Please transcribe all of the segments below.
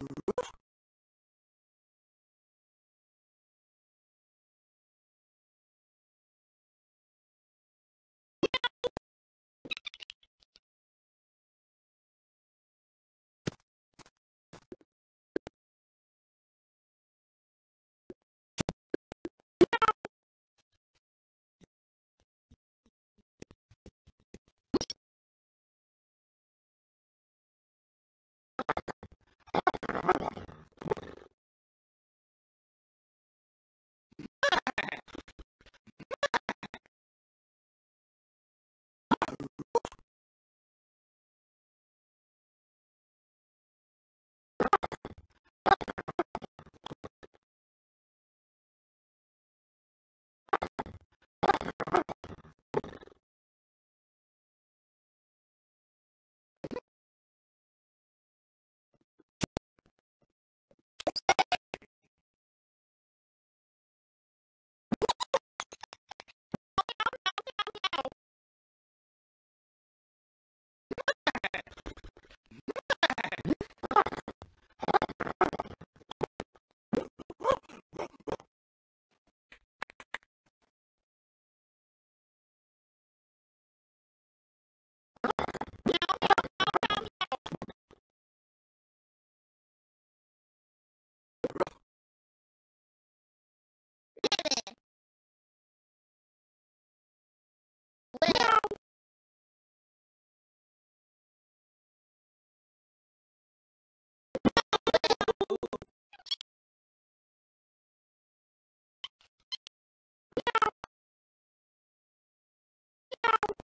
um, it? Where? No. No.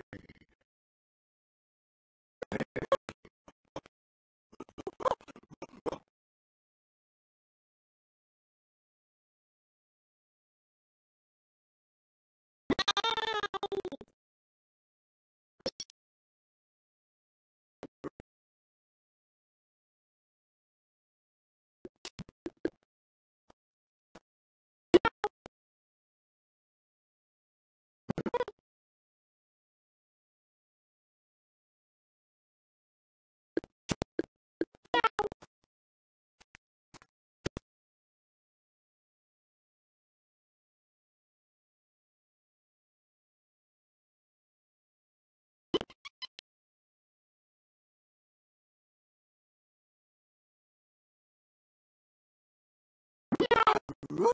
What?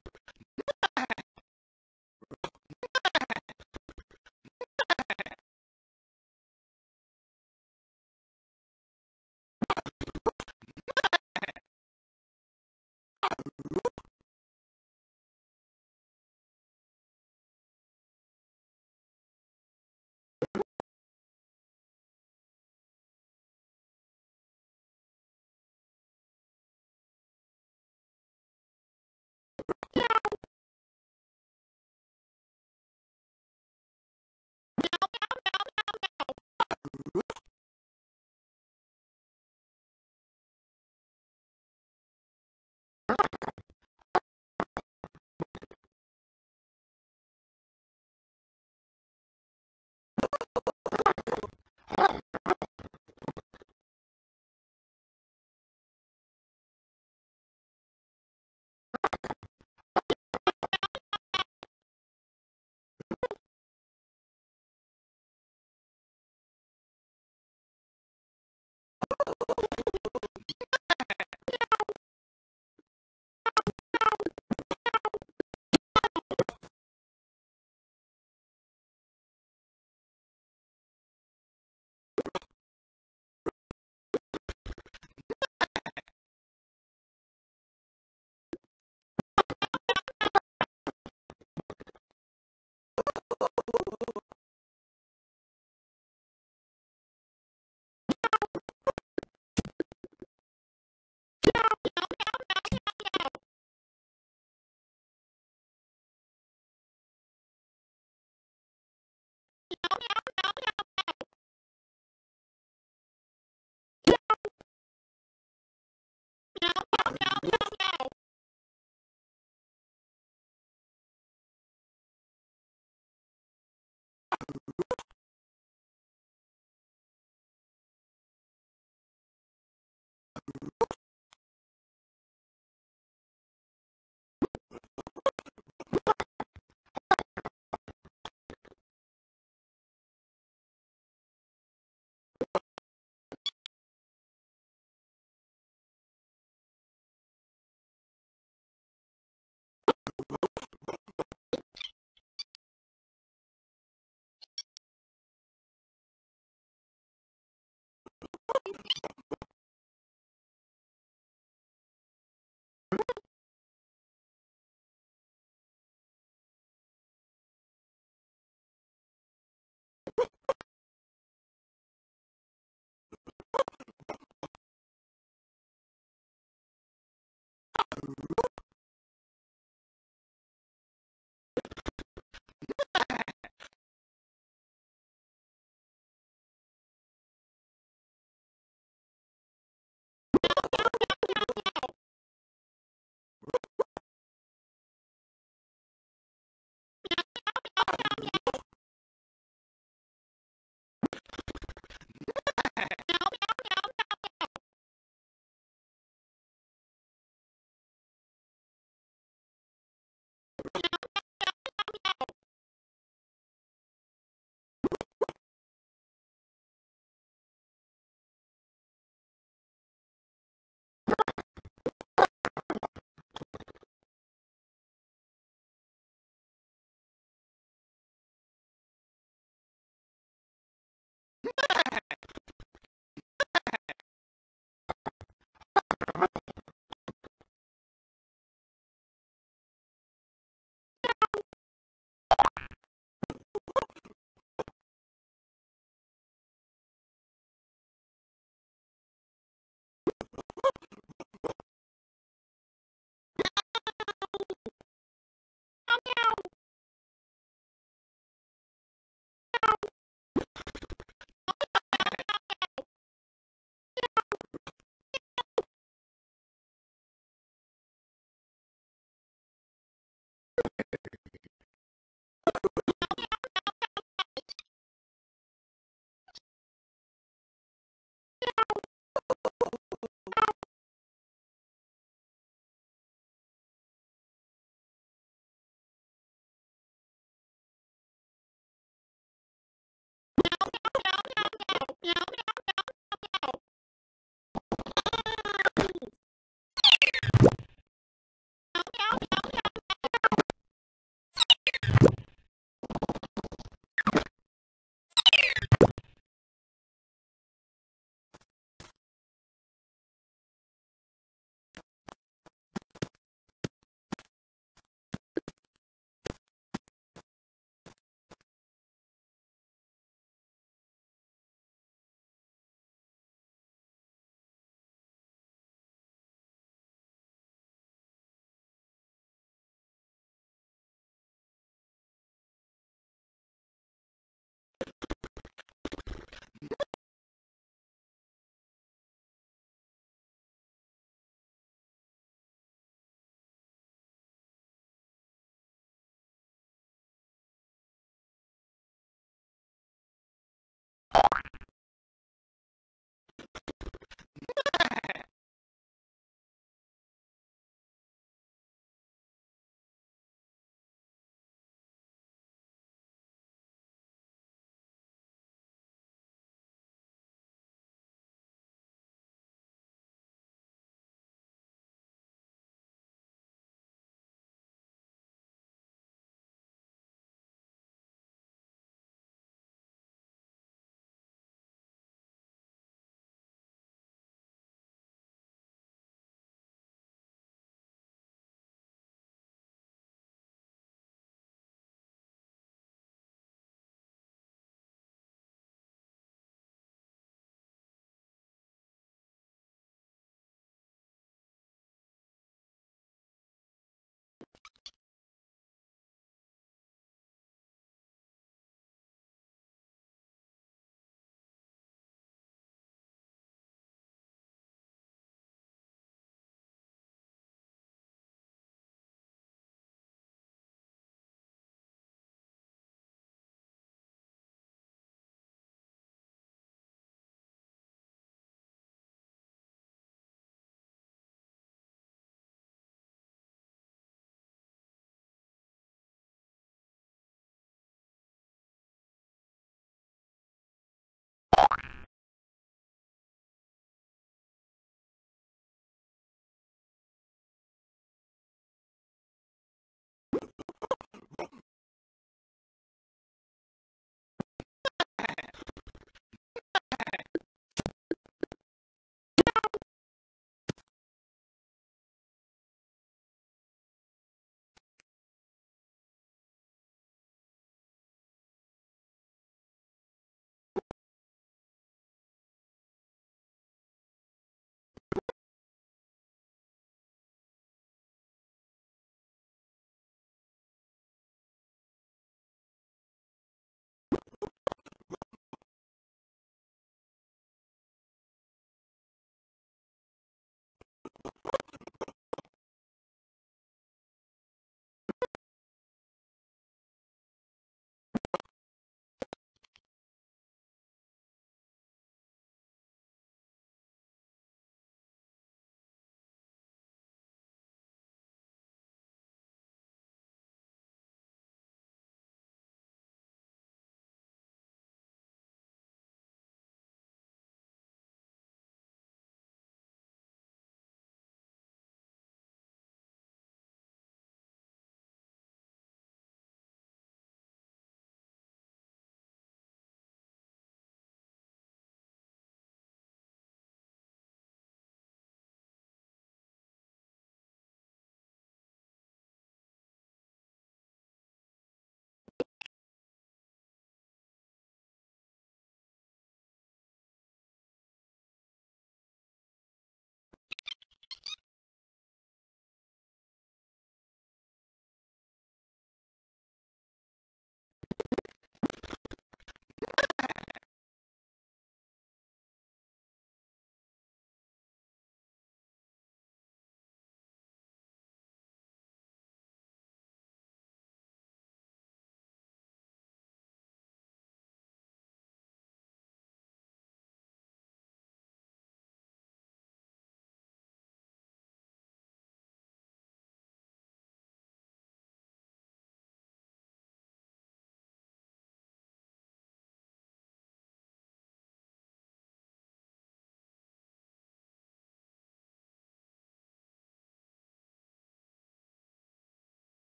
Ah! Yeah. Ruh! meow, meow.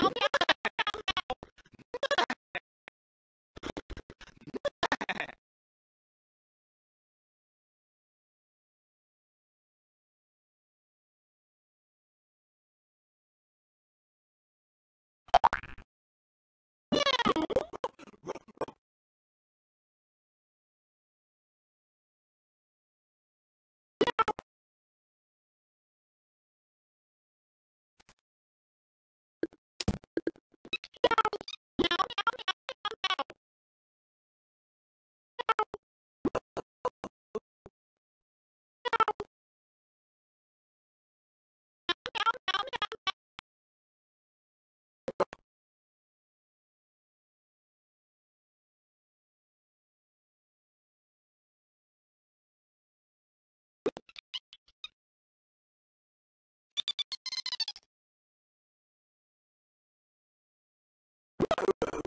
I'll be honest. Yahuwah.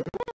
Woo!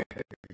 Okay.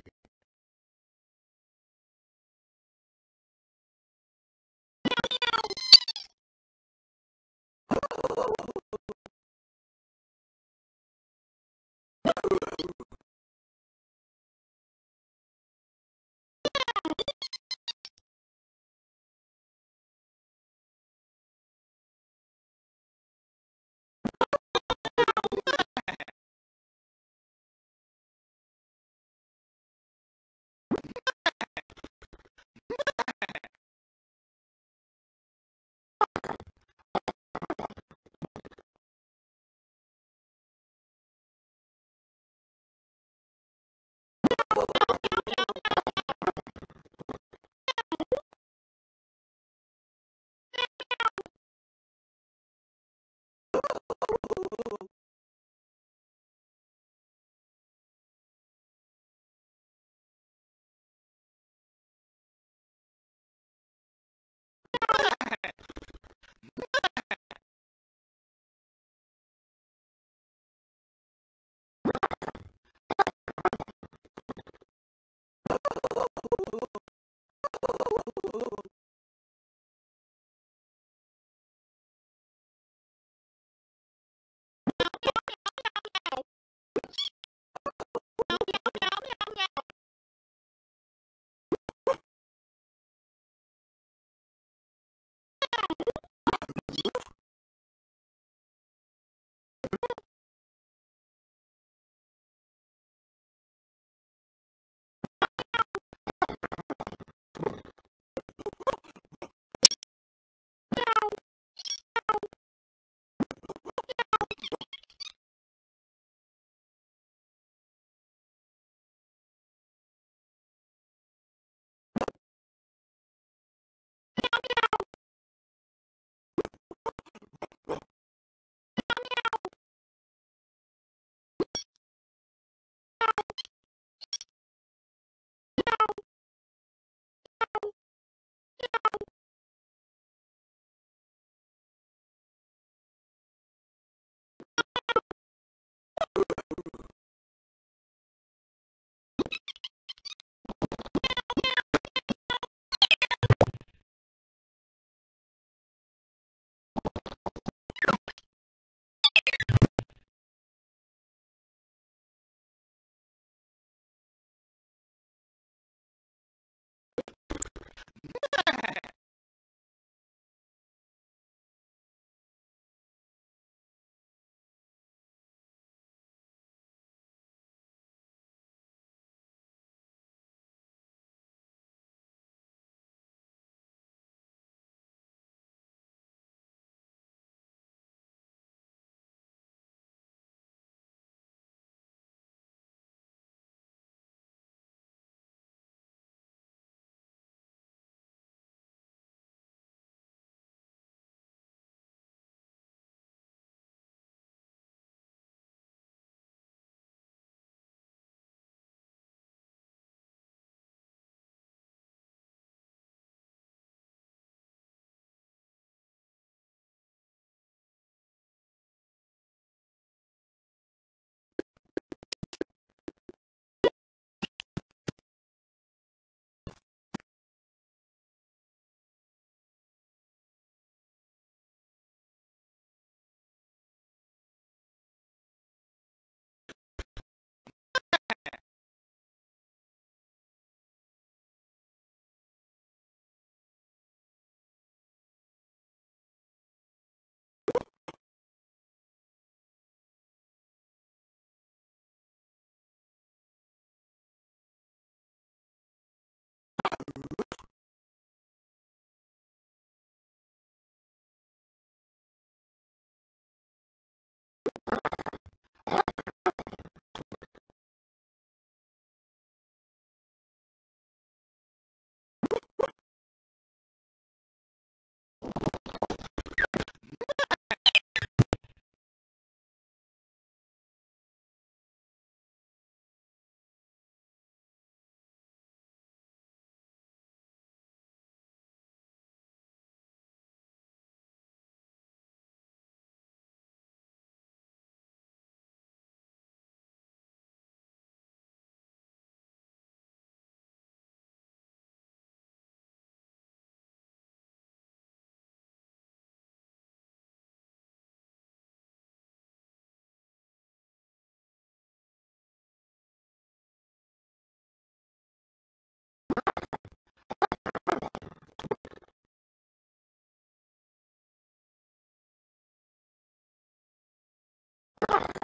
God